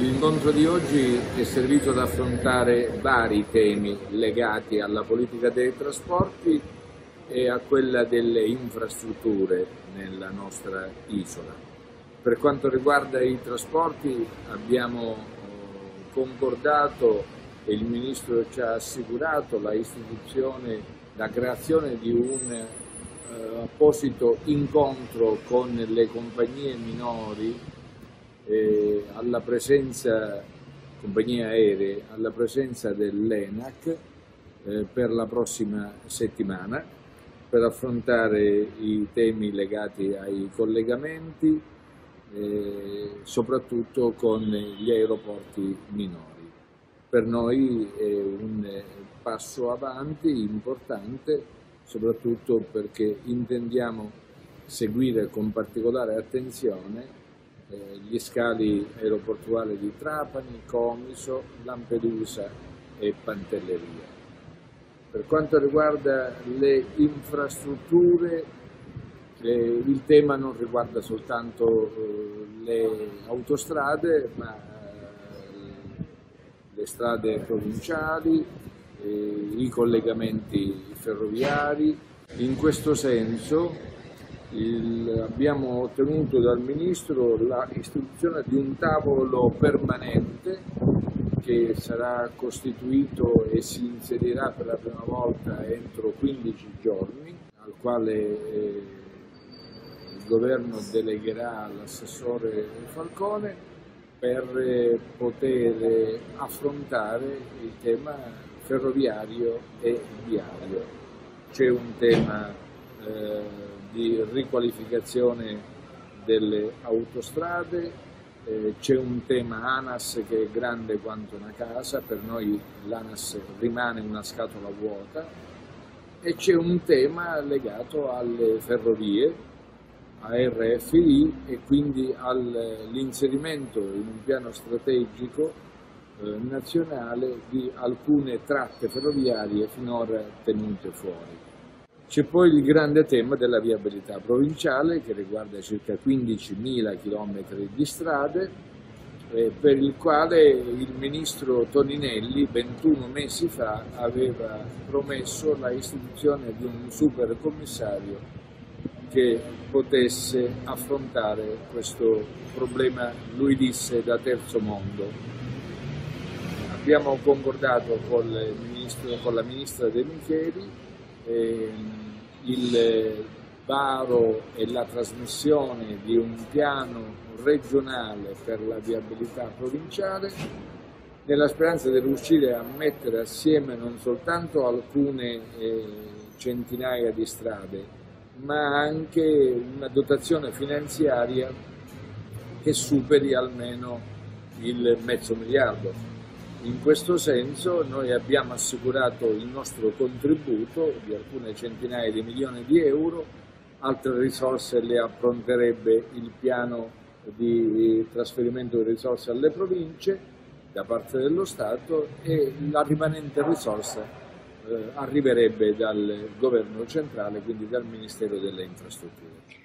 L'incontro di oggi è servito ad affrontare vari temi legati alla politica dei trasporti e a quella delle infrastrutture nella nostra isola. Per quanto riguarda i trasporti abbiamo eh, concordato e il Ministro ci ha assicurato la la creazione di un eh, apposito incontro con le compagnie minori eh, alla presenza, compagnie aeree, alla presenza dell'ENAC eh, per la prossima settimana per affrontare i temi legati ai collegamenti, eh, soprattutto con gli aeroporti minori. Per noi è un passo avanti importante, soprattutto perché intendiamo seguire con particolare attenzione gli scali aeroportuali di Trapani, Comiso, Lampedusa e Pantelleria. Per quanto riguarda le infrastrutture, eh, il tema non riguarda soltanto eh, le autostrade, ma eh, le strade provinciali, eh, i collegamenti ferroviari. In questo senso il, abbiamo ottenuto dal Ministro l'istituzione di un tavolo permanente che sarà costituito e si inserirà per la prima volta entro 15 giorni, al quale eh, il governo delegherà l'assessore Falcone per eh, poter affrontare il tema ferroviario e viario. C'è un tema eh, di riqualificazione delle autostrade, eh, c'è un tema ANAS che è grande quanto una casa, per noi l'ANAS rimane una scatola vuota e c'è un tema legato alle ferrovie, a RFI e quindi all'inserimento in un piano strategico eh, nazionale di alcune tratte ferroviarie finora tenute fuori. C'è poi il grande tema della viabilità provinciale che riguarda circa 15.000 km di strade eh, per il quale il ministro Toninelli 21 mesi fa aveva promesso la istituzione di un super commissario che potesse affrontare questo problema, lui disse, da terzo mondo. Abbiamo concordato con, ministro, con la ministra De Micheli ehm, il varo e la trasmissione di un piano regionale per la viabilità provinciale nella speranza di riuscire a mettere assieme non soltanto alcune eh, centinaia di strade, ma anche una dotazione finanziaria che superi almeno il mezzo miliardo. In questo senso noi abbiamo assicurato il nostro contributo di alcune centinaia di milioni di euro, altre risorse le appronterebbe il piano di trasferimento di risorse alle province da parte dello Stato e la rimanente risorsa eh, arriverebbe dal governo centrale, quindi dal Ministero delle Infrastrutture.